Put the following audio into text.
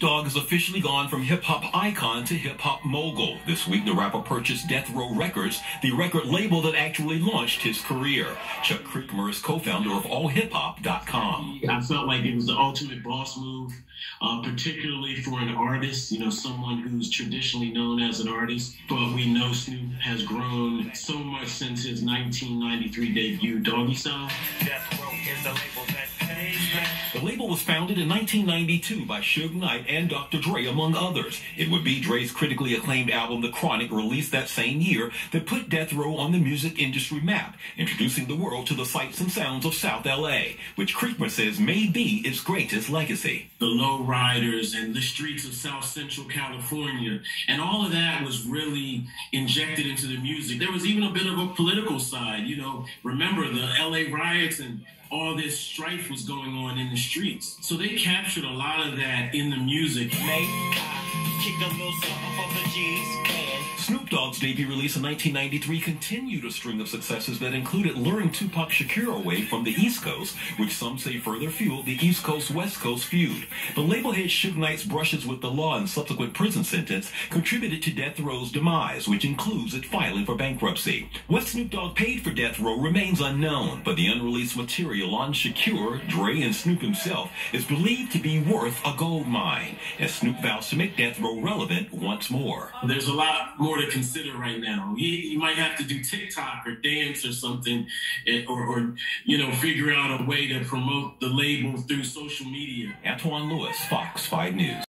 Dogg has officially gone from hip hop icon to hip hop mogul. This week, the rapper purchased Death Row Records, the record label that actually launched his career. Chuck Creekmur is co-founder of AllHipHop.com. I felt like it was the ultimate boss move, uh, particularly for an artist, you know, someone who's traditionally known as an artist. But we know Snoop has grown so much since his 1993 debut, Doggystyle. Death Row is the label that the label was founded in 1992 by Suge Knight and Dr. Dre, among others. It would be Dre's critically acclaimed album, The Chronic, released that same year, that put Death Row on the music industry map, introducing the world to the sights and sounds of South LA, which Creekmur says may be its greatest legacy. The low riders and the streets of South Central California, and all of that was really injected into the music. There was even a bit of a political side, you know. Remember the LA riots and all this strife was going on in the So they captured a lot of that in the music. Snoop Dogg's debut release in 1993 continued a string of successes that included luring Tupac Shakur away from the East Coast, which some say further fueled the East Coast-West Coast feud. The label head Suge Knight's brushes with the law and subsequent prison sentence contributed to Death Row's demise, which includes it filing for bankruptcy. What Snoop Dogg paid for Death Row remains unknown, but the unreleased material on Shakur, Dre, and Snoop himself is believed to be worth a gold mine, as Snoop vows to make Death Row relevant once more. There's a lot more to consider right now. You, he might have to do TikTok or dance or something, eh, or, or, you know, figure out a way to promote the label through social media. Antoine Lewis, Fox 5 News.